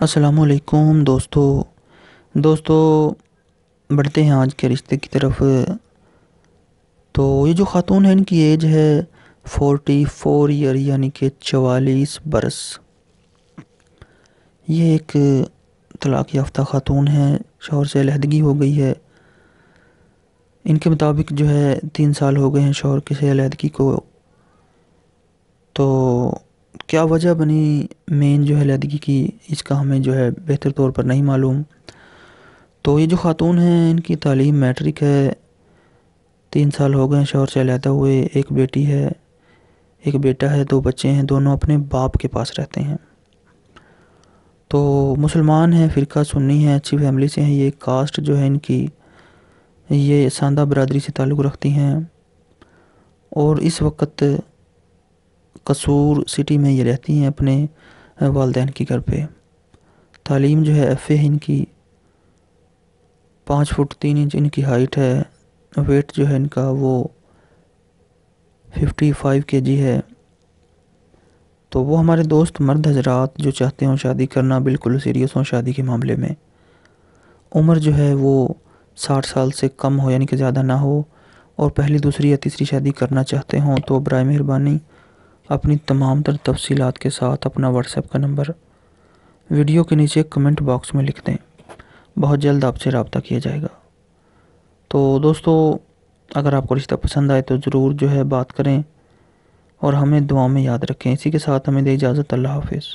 असलकुम दोस्तों। दोस्तों, बढ़ते हैं आज के रिश्ते की तरफ़। तो ये जो ख़ातून है, इनकी एज है फोर्टी फोर ईयर, यानी कि चवालीस बरस। ये एक तलाक़ याफ्ता ख़ातून है, शोहर से अलहदगी हो गई है। इनके मुताबिक जो है, तीन साल हो गए हैं शोहर के अलहदगी को। तो क्या वजह बनी मेन जो है लदगी की? इसका हमें जो है बेहतर तौर पर नहीं मालूम। तो ये जो ख़ातून हैं, इनकी तालीम मैट्रिक है। तीन साल हो गए शोहर से अलहदा हुए। एक बेटी है, एक बेटा है, दो बच्चे हैं, दोनों अपने बाप के पास रहते हैं। तो मुसलमान हैं, फ़िरका सुन्नी है, अच्छी फैमिली से हैं। ये कास्ट जो है इनकी, ये सांदा बरदरी से ताल्लुक़ रखती हैं। और इस वक्त कसूर सिटी में ये रहती हैं अपने वालदेन के घर पे। तालीम जो है एफ़ ए इनकी। पाँच फुट तीन इंच इनकी हाइट है। वेट जो है इनका वो फिफ्टी फाइव के जी है। तो वो हमारे दोस्त मर्द हजरात जो चाहते हों शादी करना बिल्कुल सीरियस हों शादी के मामले में। उम्र जो है वो साठ साल से कम हो, यानी कि ज़्यादा ना हो। और पहली, दूसरी या तीसरी शादी करना चाहते हों तो बर मेहरबानी। अपनी तमाम तर तफसीत के साथ अपना व्हाट्सएप का नंबर वीडियो के नीचे कमेंट बॉक्स में लिख दें। बहुत जल्द आपसे रबता किया जाएगा। तो दोस्तों, अगर आपको रिश्ता पसंद आए तो ज़रूर जो है बात करें और हमें दुआ में याद रखें। इसी के साथ हमें दे इजाज़त, अल्लाह हाफिज़।